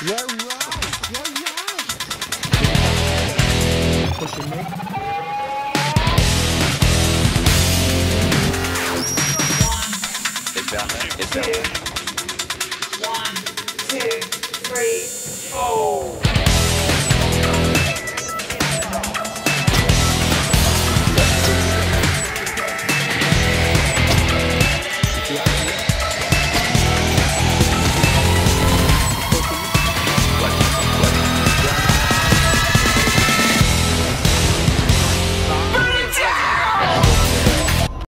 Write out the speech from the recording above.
You're right. You're right. Pushing me. It's down there. It's down there. One, two, three.